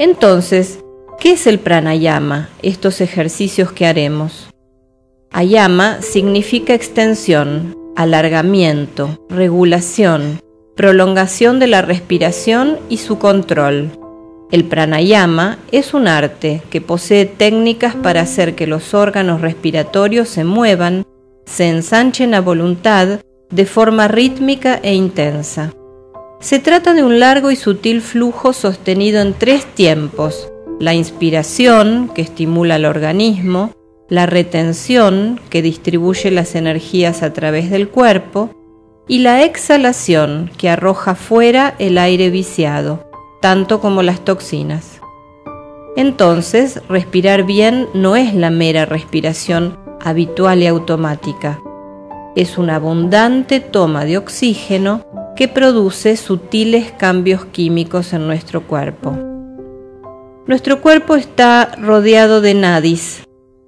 Entonces, ¿qué es el pranayama, estos ejercicios que haremos? Ayama significa extensión, alargamiento, regulación, prolongación de la respiración y su control. El pranayama es un arte que posee técnicas para hacer que los órganos respiratorios se muevan, se ensanchen a voluntad de forma rítmica e intensa. Se trata de un largo y sutil flujo sostenido en tres tiempos, la inspiración, que estimula el organismo, la retención, que distribuye las energías a través del cuerpo, y la exhalación, que arroja fuera el aire viciado, tanto como las toxinas. Entonces, respirar bien no es la mera respiración habitual y automática, es una abundante toma de oxígeno que produce sutiles cambios químicos en nuestro cuerpo. Nuestro cuerpo está rodeado de nadis.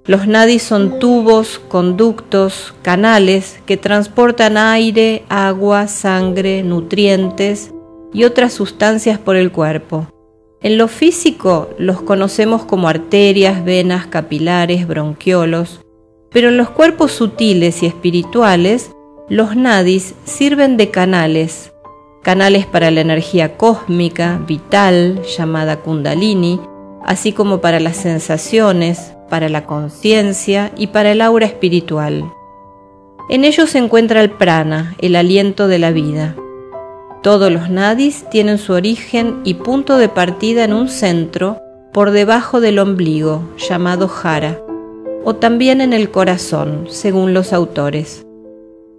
Los nadis son tubos, conductos, canales que transportan aire, agua, sangre, nutrientes y otras sustancias por el cuerpo. En lo físico los conocemos como arterias, venas, capilares, bronquiolos, pero en los cuerpos sutiles y espirituales los nadis sirven de canales, canales para la energía cósmica, vital, llamada kundalini, así como para las sensaciones, para la conciencia y para el aura espiritual. En ellos se encuentra el prana, el aliento de la vida. Todos los nadis tienen su origen y punto de partida en un centro por debajo del ombligo, llamado jara, o también en el corazón, según los autores.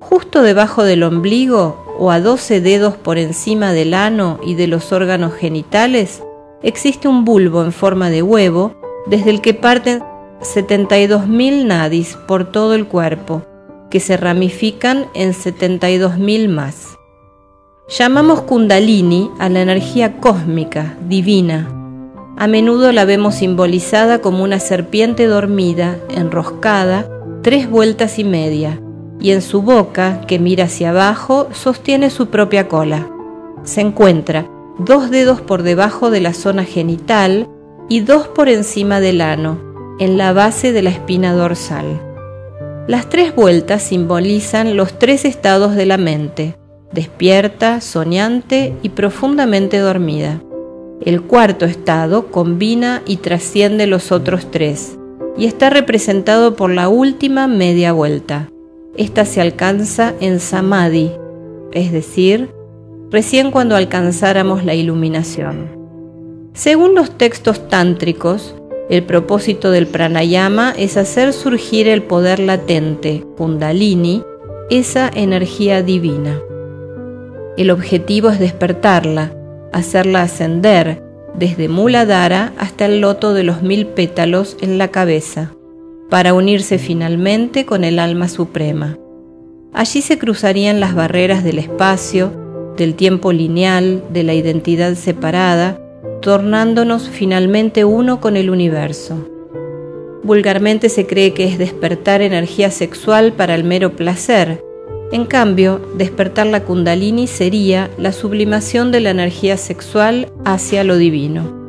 Justo debajo del ombligo o a 12 dedos por encima del ano y de los órganos genitales, existe un bulbo en forma de huevo desde el que parten 72.000 nadis por todo el cuerpo, que se ramifican en 72.000 más. Llamamos kundalini a la energía cósmica, divina. A menudo la vemos simbolizada como una serpiente dormida, enroscada, tres vueltas y media, y en su boca, que mira hacia abajo, sostiene su propia cola. Se encuentra dos dedos por debajo de la zona genital y dos por encima del ano, en la base de la espina dorsal. Las tres vueltas simbolizan los tres estados de la mente, despierta, soñante y profundamente dormida. El cuarto estado combina y trasciende los otros tres y está representado por la última media vuelta. Esta se alcanza en samadhi, es decir, recién cuando alcanzáramos la iluminación. Según los textos tántricos, el propósito del pranayama es hacer surgir el poder latente, kundalini, esa energía divina. El objetivo es despertarla, hacerla ascender desde Muladhara hasta el loto de los mil pétalos en la cabeza para unirse finalmente con el alma suprema. Allí se cruzarían las barreras del espacio, del tiempo lineal, de la identidad separada, tornándonos finalmente uno con el universo. Vulgarmente se cree que es despertar energía sexual para el mero placer. En cambio, despertar la kundalini sería la sublimación de la energía sexual hacia lo divino.